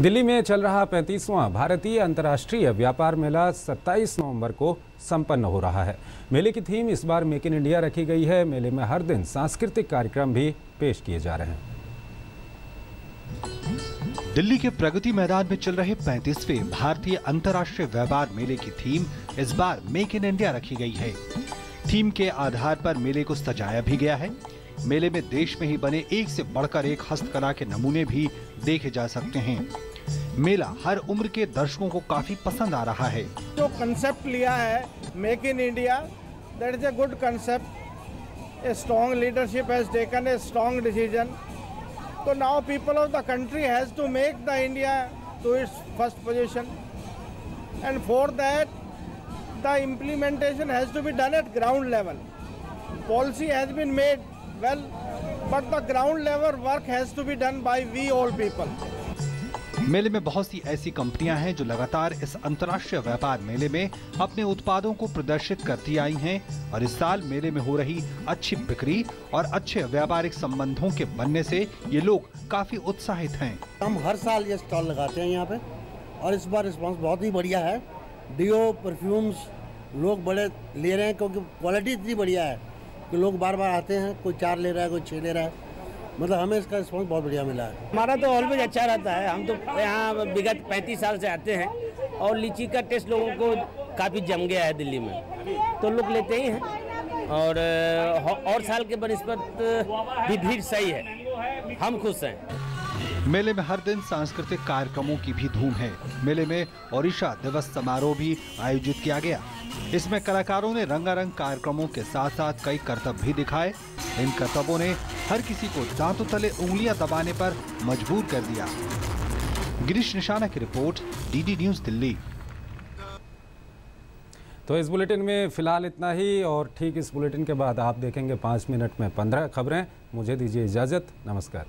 दिल्ली में चल रहा पैंतीसवां भारतीय अंतर्राष्ट्रीय व्यापार मेला 27 नवंबर को संपन्न हो रहा है। मेले की थीम इस बार मेक इन इंडिया रखी गई है। मेले में हर दिन सांस्कृतिक कार्यक्रम भी पेश किए जा रहे हैं। दिल्ली के प्रगति मैदान में चल रहे 35वें भारतीय अंतर्राष्ट्रीय व्यापार मेले की थीम इस बार मेक इन इंडिया रखी गई है। थीम के आधार पर मेले को सजाया भी गया है। मेले में देश में ही बने एक से बढ़कर एक हस्तकला के नमूने भी देखे जा सकते हैं। मेला हर उम्र के दर्शकों को काफ़ी पसंद आ रहा है। जो कंसेप्ट लिया है make in India that is a good concept a strong leadership has taken a strong decision तो now people of the country has to make the India to its first position and for that the implementation has to be done at ground level. Policy has been made. Well but the ground level work has to be done by we all people. मेले में बहुत सी ऐसी कंपनियाँ हैं जो लगातार इस अंतर्राष्ट्रीय व्यापार मेले में अपने उत्पादों को प्रदर्शित करती आई हैं और इस साल मेले में हो रही अच्छी बिक्री और अच्छे व्यापारिक संबंधों के बनने से ये लोग काफ़ी उत्साहित हैं। हम हर साल ये स्टॉल लगाते हैं यहाँ पे और इस बार रिस्पांस बहुत ही बढ़िया है। डिओ परफ्यूम्स लोग बड़े ले रहे हैं क्योंकि क्वालिटी इतनी बढ़िया है। कि लोग बार बार आते हैं, कोई चार ले रहा है, कोई छः ले रहा है। मतलब हमें इसका रिस्पॉन्स बहुत बढ़िया मिला है। हमारा तो ऑलवेज अच्छा रहता है। हम तो यहाँ विगत 35 साल से आते हैं और लीची का टेस्ट लोगों को काफ़ी जम गया है दिल्ली में। तो लोग लेते ही हैं। और और साल के बनस्पत भी भीड़ सही है। हम खुश हैं। मेले में हर दिन सांस्कृतिक कार्यक्रमों की भी धूम है। मेले में ओडिशा दिवस समारोह भी आयोजित किया गया। इसमें कलाकारों ने रंगारंग कार्यक्रमों के साथ साथ कई करतब भी दिखाए। इन करतबों ने हर किसी को दांतों तले उंगलियाँ दबाने पर मजबूर कर दिया। गिरीश निशाना की रिपोर्ट, डीडी न्यूज़ दिल्ली। तो इस बुलेटिन में फ़िलहाल इतना ही और ठीक इस बुलेटिन के बाद आप देखेंगे पाँच मिनट में पंद्रह खबरें। मुझे दीजिए इजाज़त। नमस्कार।